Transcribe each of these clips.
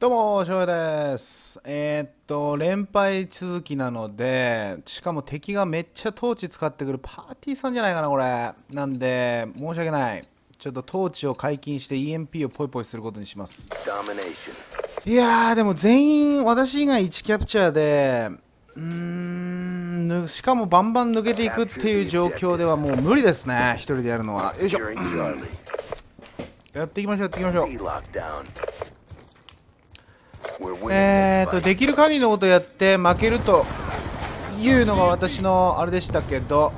どうも、翔平です。えー、っと、連敗続きなので、しかも敵がめっちゃトーチ使ってくるパーティーさんじゃないかな、これ。なんで、申し訳ない。ちょっとトーチを解禁して EMP をポイポイすることにします。いやー、でも全員、私以外1キャプチャーで、うーん、ぬしかもバンバン抜けていくっていう状況ではもう無理ですね、一人でやるのは。よいしょ。やっていきましょう、やっていきましょう。えーとできる限りのことやって負けるというのが私のあれでしたけど。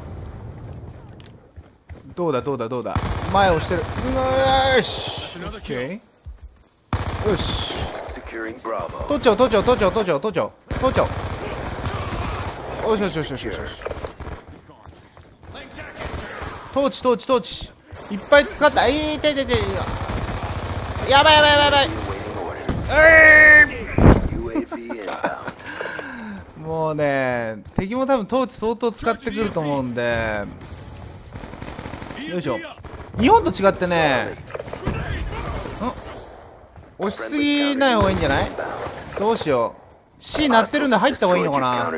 どうだどうだどうだ。前押してる。よし。OK よし。取っちゃおう取っちゃおう取っちゃおう取っちゃおう取っちゃおう取っちゃおうよし。よし。よし。よし。よし。よし。トーチトーチトーチいっぱい使ったいいてててやばいやばいやばいやばい Awaiting orders. えー UAV inbound. ね敵も多分トーチ相当使ってくると思うんで。よいしょ。日本と違ってね。ん。押しすぎない方がいいんじゃない？どうしよう。C 鳴ってるんで入った方がいいのかな？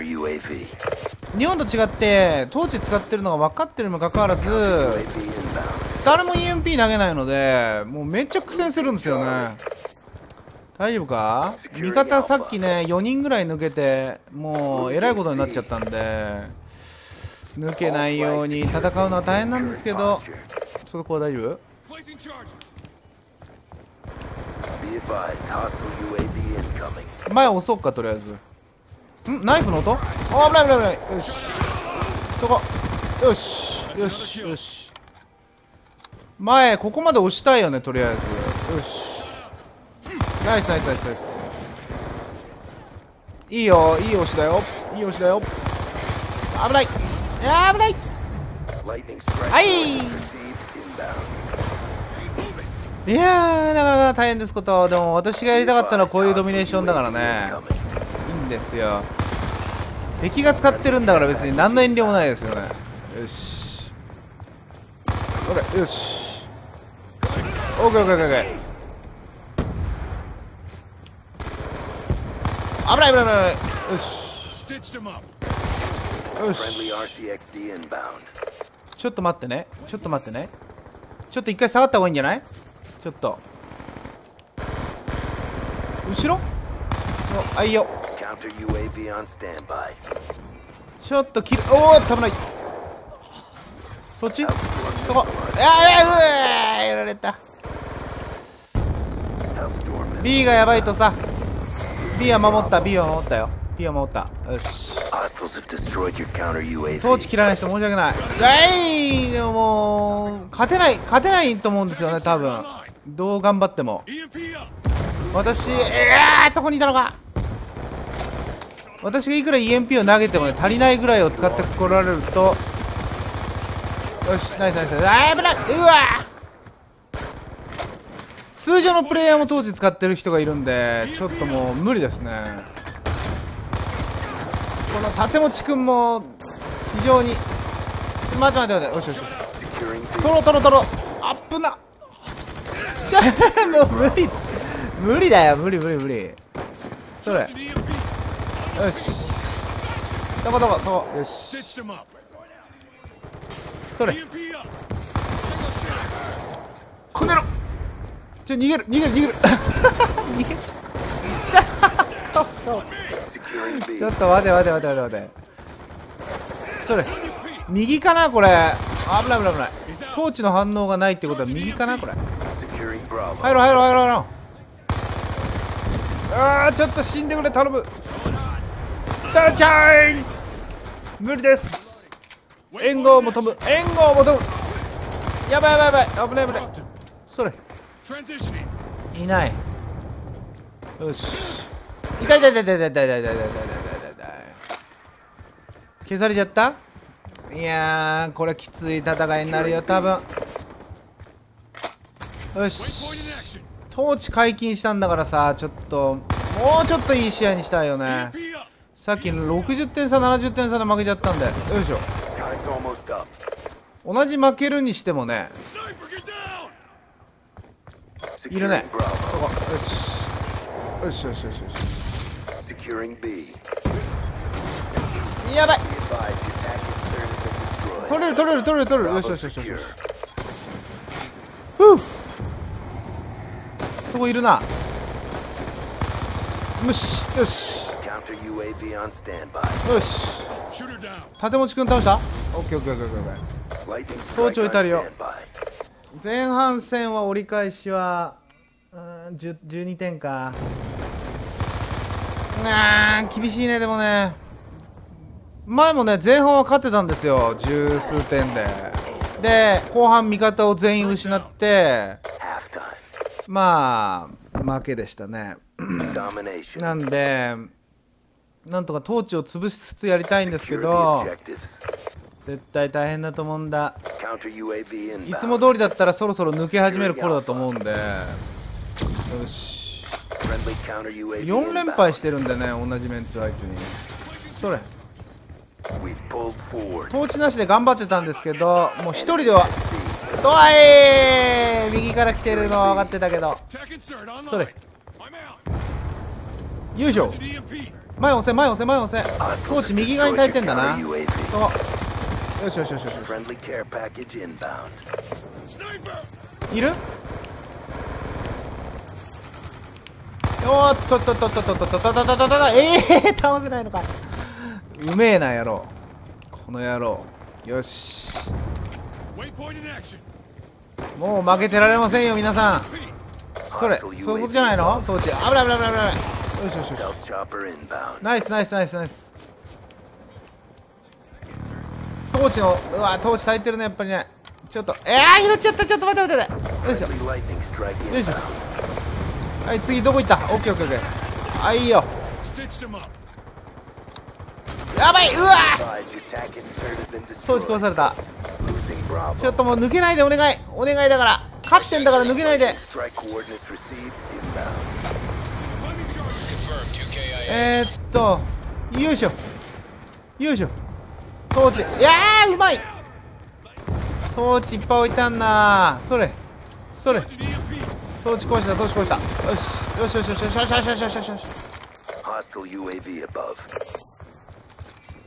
日本と違ってトーチ使ってるのが分かってるにもかかわらず誰も EMP 投げないのでもうめっちゃ苦戦するんですよね。大丈夫か？味方さっきね4人ぐらい抜けてもうえらいことになっちゃったんで抜けないように戦うのは大変なんですけど.そこは大丈夫？前押そうかとりあえず。ん？ナイフの音？あ危ない危ない危ない。よし。そこ。よし。よし。よし。前ここまで押したいよねとりあえず。よしナイスナイスナイスナイスいいよいい押しだよ。いい押しだよ。危ない。い。やー危ない。Received inbound. いやーなかなか大変ですこと。でも私がやりたかったのはこういうドミネーションだからね.いいんですよ。敵が使ってるんだから別に何の遠慮もないですよね。よし。オれよし。オッケーオッケーオッケーオッケー危ない危ない危ない。よし.よし.ちょっと待ってね。ちょっと待ってね。ちょっと一回下がった方がいいんじゃない？ちょっと。後ろ？おあいいよ。Counter UAV on standby. ちょっと切る。おお危ない。そっち？そこ。いやいやうわーやられた. B がやばいとさ B は守った B は守ったよ。B は守った。よし.トーチ切らない人申し訳ない。えいでももう勝てない勝てないと思うんですよね多分。どう頑張っても.私えーそこにいたのか。私がいくら EMP を投げてもね足りないぐらいを使ってこられると。よしナイスナイス。あー危ない。うわ通常のプレイヤーも当時使ってる人がいるんでちょっともう無理ですね。この盾持ちくんも非常にちょっと待って待って待ってよしよしよし。トロトロトロ。あっぶな。ち ょもう無理。無理だよ。無理無理無理。それ。よし。どこどこ？そうよし。それ。こねろ。ちょ逃げる逃げる逃げる。逃げるちょそうそうちょっと待て待て待て待て。待てそれ右かなこれ。危ない危ない危ない。トーチの反応がないってことは右かなこれ。入ろう入ろう入ろう入ろう。あーちょっと死んでくれ頼む。ダンチャイン無理です。援護を求む援護を求む。やばいやばいやばい。危ない危ない。それ。いない。よし。痛い痛い痛い痛い痛い痛い痛い痛い痛い痛い痛い痛い消されちゃった？いやーこれきつい戦いになるよ多分。よし。トーチ解禁したんだからさちょっともうちょっといい試合にしたいよね。さっき60点差70点差で負けちゃったんで。よいしょ。同じ負けるにしてもねいるね。そこ。よし。よしよしよしよし。セキュリング B。やばい。取れる取れる取れる取れる。よしよしよしよし。ふう。そこいるな。よし。よし。よし建持ちくん倒した？オッケーオッケーオッケーオッケー,オッケートーチ置いてあるよ前半戦は折り返しはうーん10 12点かあー厳しいねでもね前もね前半は勝ってたんですよ十数点でで後半味方を全員失って.まあ負けでしたね.なんでなんとか統治を潰しつつやりたいんですけど.絶対大変だと思うんだいつも.通りだったらそろそろ抜け始める頃だと思うんでよし Friendly counter UAV 4連敗してるんでね同じメンツ相手にそれ forward. 統治なしで頑張ってたんですけどもう一人では.ドアイ右から来てるのは分かってたけど.それ.よいしょ.前押せ前押せ前押せ統 have 治右側に焚いてんだな.そうよしよしよしよしいる？おーっとっとっとっとっとっとっとっとっとっとっとっとええー、倒せないのかうめえな野郎この野郎よし.もう負けてられませんよ皆さん.それそういうことじゃないの統治危ない危ない危ない危ないよしよしよし.ナイスナイスナイスナイストーチのうわートー咲いてるねやっぱりね。ちょっとえあ、拾っちゃったちょっと待って待って,待て。よいしょ。よいしょ。はい次どこ行った？オッケーオッケーオッケー。あいいよ。やばいうわ！ー投資壊された。ちょっともう抜けないでお願い。お願いだから。勝ってんだから抜けないで。え、っとよいしょ。よいしょ。トーチいやーうまい。トーチいっぱい置いてあんな。それ。それ.トーチ壊したトーチ壊した。よしよしよしよしよしよしよしよし。よしよし.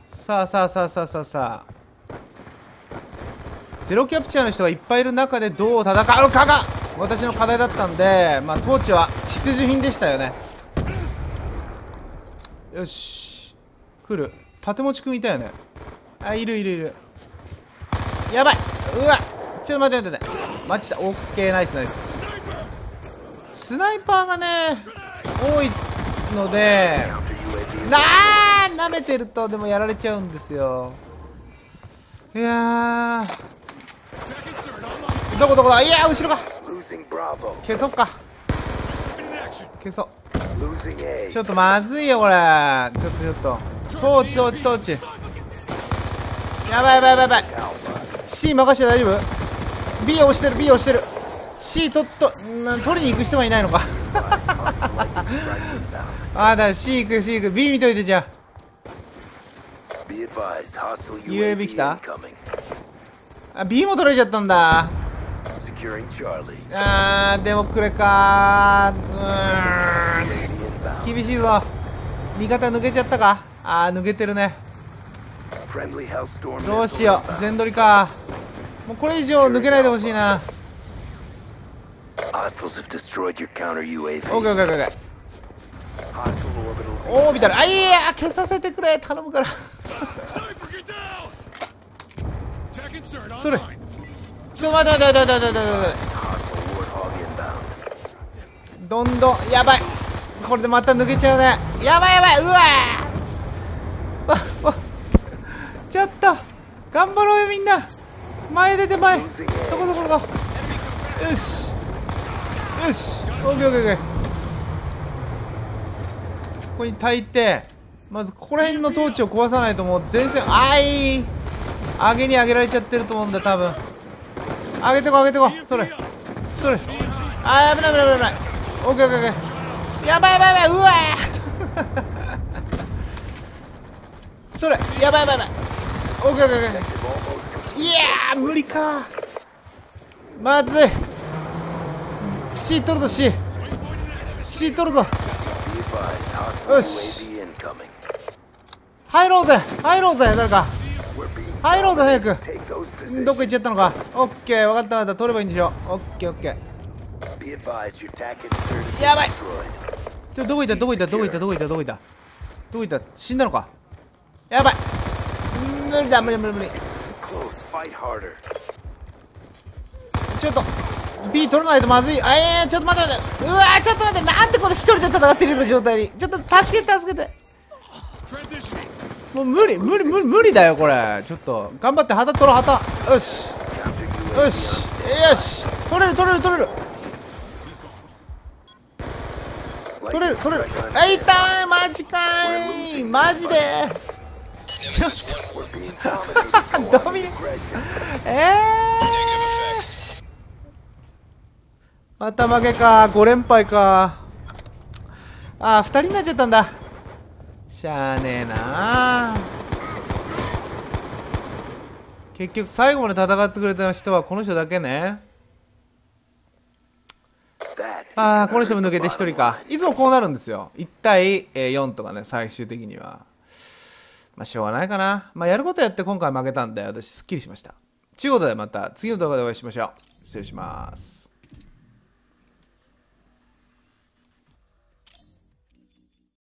さあさあさあさあさあさあ。ゼロキャプチャーの人がいっぱいいる中でどう戦うかが私の課題だったんでまあトーチは必需品でしたよね。よし。来る。盾持ちくんいたよねあいるいるいる。やばい。うわちょっと待って待って待って。待ちたオッケーナイスナイス。スナイパーがね多いのでなあ舐めてるとでもやられちゃうんですよ。いやどこどこだ？いや後ろか。消そうか。消そう。ちょっとまずいよこれ。ちょっとちょっと。トーチトーチトーチ。やばいやばいやばい,やばい。C 任して大丈夫？B 押してる B 押してる。C 取っとな取りに行く人がいないのか。あーだ C 行く C 行く。B 見といてじゃあ。UAB 来た？あ B も取れちゃったんだ。あーでもこれか。うん。厳しいぞ。味方抜けちゃったか？あー抜けてるね。どうしよう全取りか。もうこれ以上抜けないでほしいな。OKOKOK おおみたいなあいや消させてくれ。頼むから。それ。ちょ待て待て待て待て待てどんどん。やばい。これでまた抜けちゃうね。やばいやばい。うわっわっちょっと頑張ろうよみんな。前出て前。そこそこそこよし。よし。オッケーオッケーオッケー。ここに焚いてまずここら辺のトーチを壊さないともう前線あい。上げに上げられちゃってると思うんだ多分。上げてこ上げてこそれ。それ。あー危ない危ない危ないオッケーオッケーオッケー。やばいやばいやばい。うわー。それ。やばいやばいやばい。オッケーオッケーオッケーいや無理か。まずいシー取るぞシーシー取るぞ。よし。入ろうぜ。入ろうぜ誰か。入ろうぜ早く。どこ行っちゃったのか。オッケー分かった分かった。取ればいいんでしょオッケーオッケーやばい。ちょどこ行った？どこ行った？どこ行った？どこ行った？どこ行った？どこ行った？死んだのか。やばい。無理だ無理無理無理。ちょっと B 取らないとまずい。あえー、ちょっと待って待って。うわーちょっと待って。なんでこれ一人で戦ってるような状態に？ちょっと助けて助けて。もう無理無理無理無理だよこれ。ちょっと。頑張って旗取ろう旗。よし。よし。よし。取れる取れる取れる。取れる取れる。strike on あ痛いマジかい。マジでちょっと。ドミニ Aggression. えー、また負けか。5連敗か。あー2人になっちゃったんだ。しゃあねえな。結局最後まで戦ってくれた人はこの人だけね。ああこの人も抜けて1人か。いつもこうなるんですよ。1対4とかね最終的には。まあしょうがないかな。まあやることやって今回負けたんで私すっきりしました。ということでまた次の動画でお会いしましょう。失礼します。